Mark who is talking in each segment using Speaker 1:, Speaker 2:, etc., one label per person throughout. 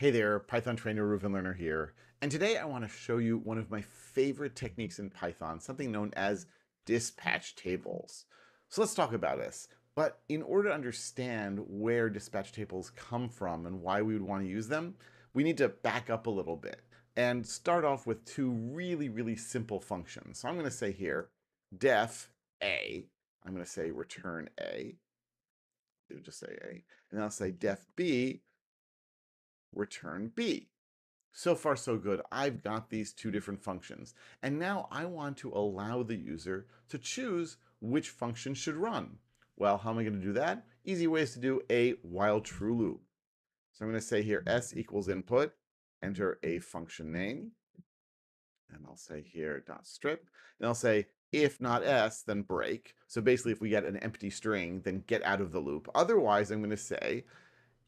Speaker 1: Hey there, Python trainer Reuven Lerner here. And today I want to show you one of my favorite techniques in Python, something known as dispatch tables. So let's talk about this. But in order to understand where dispatch tables come from and why we would want to use them, we need to back up a little bit and start off with two really, really simple functions. So I'm going to say here, def A, I'm going to say return A, just say A, and I'll say def B, return B. So far, so good. I've got these two different functions. And now I want to allow the user to choose which function should run. Well, how am I going to do that? Easy ways to do a while true loop. So I'm going to say here s equals input, enter a function name. And I'll say here dot strip. And I'll say if not s, then break. So basically, if we get an empty string, then get out of the loop. Otherwise, I'm going to say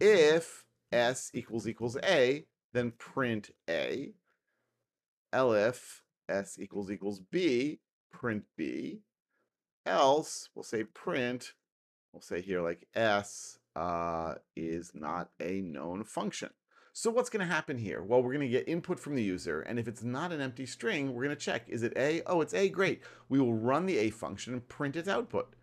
Speaker 1: if s equals equals a, then print a. elif s equals equals b, print b. Else, we'll say print, we'll say here like s uh, is not a known function. So what's going to happen here? Well, we're going to get input from the user, and if it's not an empty string, we're going to check, is it A? Oh, it's A, great. We will run the A function and print its output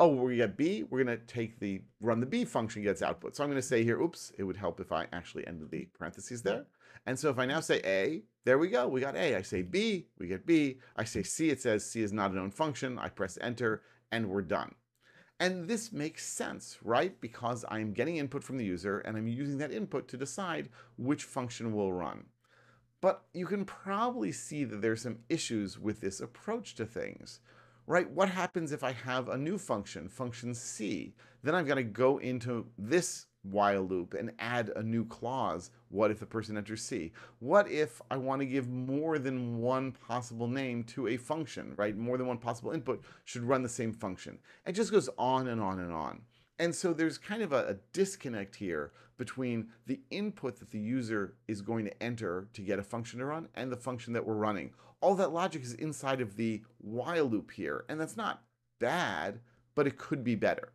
Speaker 1: oh, we get B, we're going to take the run the B function gets output. So I'm going to say here, oops, it would help if I actually ended the parentheses there. And so if I now say A, there we go, we got A. I say B, we get B. I say C, it says C is not a known function. I press enter and we're done. And this makes sense, right? Because I'm getting input from the user and I'm using that input to decide which function will run. But you can probably see that there's some issues with this approach to things right? What happens if I have a new function, function C? Then I've got to go into this while loop and add a new clause. What if the person enters C? What if I want to give more than one possible name to a function, right? More than one possible input should run the same function. It just goes on and on and on. And so there's kind of a, a, disconnect here between the input that the user is going to enter to get a function to run and the function that we're running all that logic is inside of the while loop here, and that's not bad, but it could be better.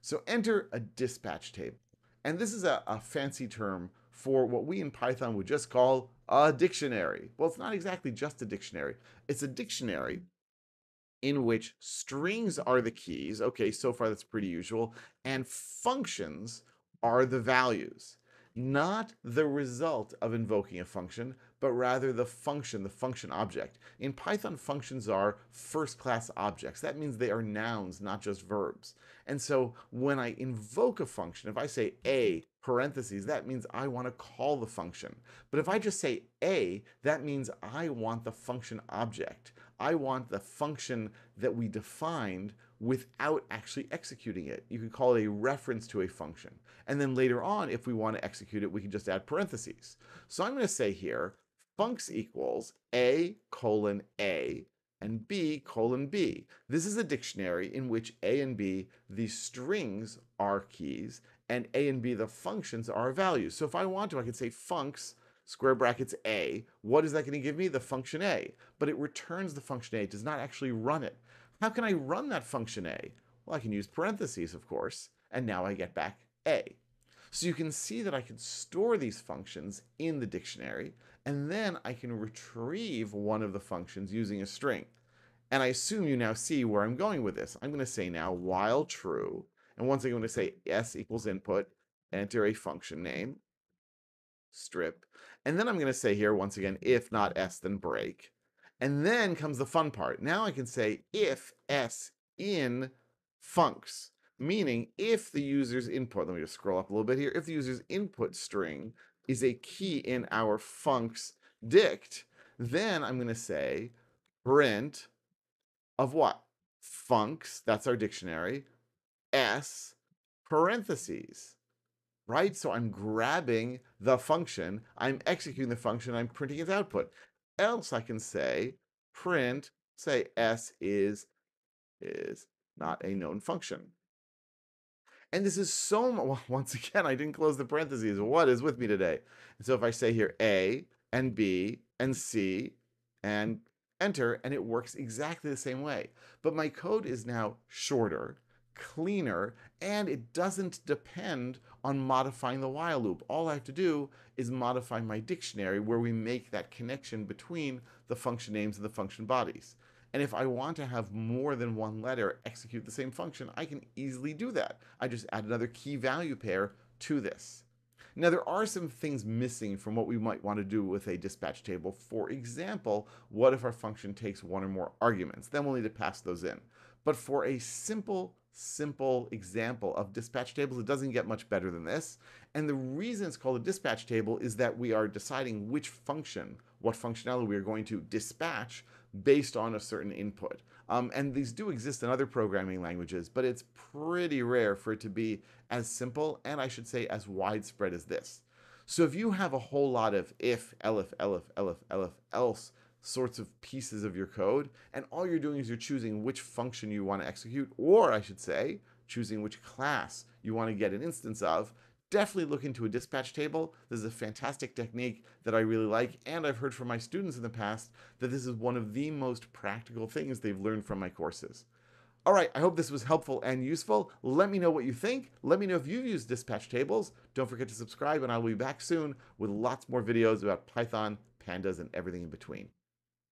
Speaker 1: So enter a dispatch table. And this is a, a fancy term for what we in Python would just call a dictionary. Well, it's not exactly just a dictionary. It's a dictionary in which strings are the keys. Okay, so far that's pretty usual. And functions are the values not the result of invoking a function, but rather the function, the function object. In Python, functions are first class objects. That means they are nouns, not just verbs. And so when I invoke a function, if I say a parentheses, that means I want to call the function. But if I just say a, that means I want the function object. I want the function that we defined without actually executing it. You could call it a reference to a function. And then later on, if we want to execute it, we can just add parentheses. So I'm going to say here, funcs equals a colon a and b colon b. This is a dictionary in which a and b, the strings are keys, and a and b, the functions are values. So if I want to, I could say funcs square brackets a. What is that going to give me? The function a. But it returns the function a. It does not actually run it. How can I run that function a? Well, I can use parentheses, of course, and now I get back a. So you can see that I can store these functions in the dictionary, and then I can retrieve one of the functions using a string. And I assume you now see where I'm going with this. I'm going to say now while true, and once again I'm going to say s equals input, enter a function name, strip, and then I'm going to say here once again, if not s, then break. And then comes the fun part. Now I can say if s in funcs, meaning if the user's input, let me just scroll up a little bit here, if the user's input string is a key in our funcs dict, then I'm going to say print of what? Funcs, that's our dictionary, s parentheses, right? So I'm grabbing the function, I'm executing the function, I'm printing its output else I can say print, say s is, is not a known function. And this is so, once again, I didn't close the parentheses. What is with me today? And so if I say here A and B and C and enter, and it works exactly the same way. But my code is now shorter, cleaner, and it doesn't depend on modifying the while loop. All I have to do is modify my dictionary where we make that connection between the function names and the function bodies. And if I want to have more than one letter execute the same function, I can easily do that. I just add another key value pair to this. Now, there are some things missing from what we might want to do with a dispatch table. For example, what if our function takes one or more arguments? Then we'll need to pass those in. But for a simple, simple example of dispatch tables, it doesn't get much better than this. And the reason it's called a dispatch table is that we are deciding which function, what functionality we are going to dispatch based on a certain input. Um, and these do exist in other programming languages, but it's pretty rare for it to be as simple and I should say as widespread as this. So if you have a whole lot of if, elif, elif, elif, elif, else sorts of pieces of your code, and all you're doing is you're choosing which function you want to execute, or I should say, choosing which class you want to get an instance of, definitely look into a dispatch table. This is a fantastic technique that I really like, and I've heard from my students in the past that this is one of the most practical things they've learned from my courses. All right, I hope this was helpful and useful. Let me know what you think. Let me know if you've used dispatch tables. Don't forget to subscribe, and I'll be back soon with lots more videos about Python, pandas, and everything in between.